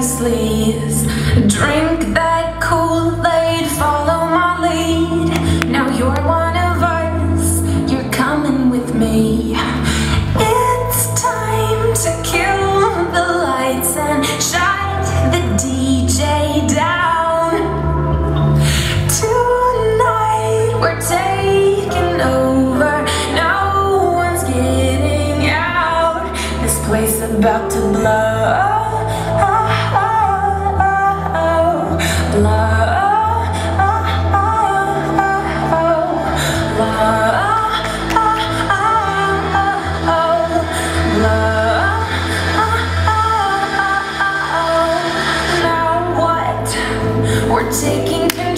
sleaze. Drink that Kool-Aid, follow my lead. Now you're one of us, you're coming with me. It's time to kill the lights and shut the DJ down. Tonight we're taking over, no one's getting out. This place about to blow. Taking